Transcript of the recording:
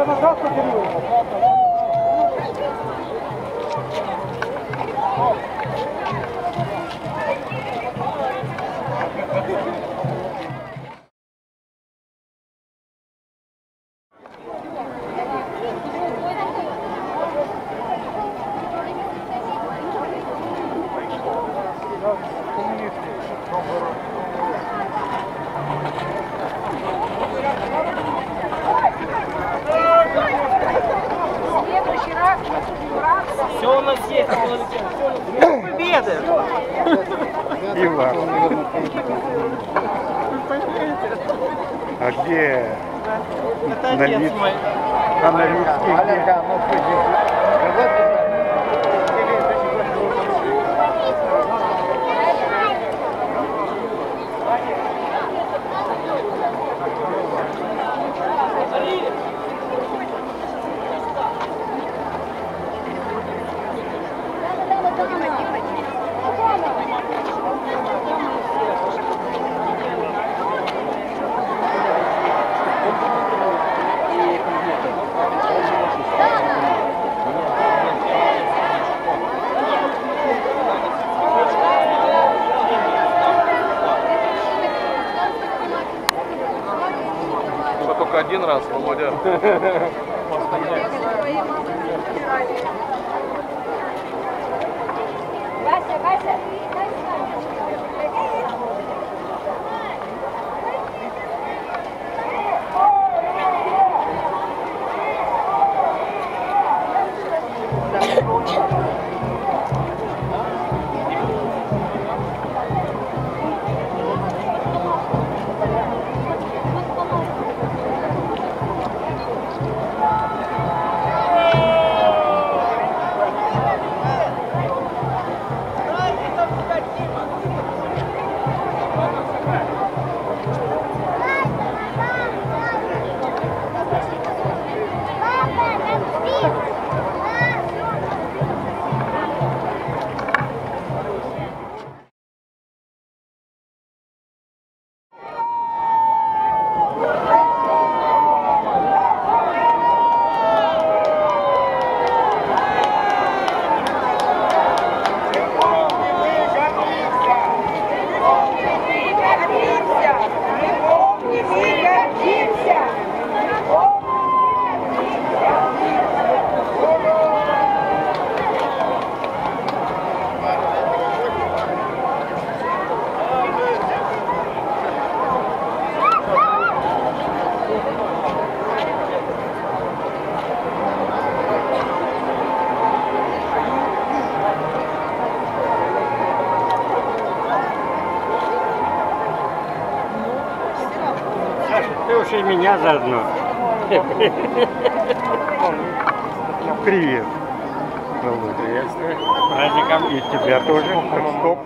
Tá Pelo nosso querido. Победы! И вам. А где Это отец Налит- мой. аналитики? Где? Только один раз, Володя. Ты уж и меня заодно. Привет. Приветствую. С праздником. И тебя тоже. Стоп.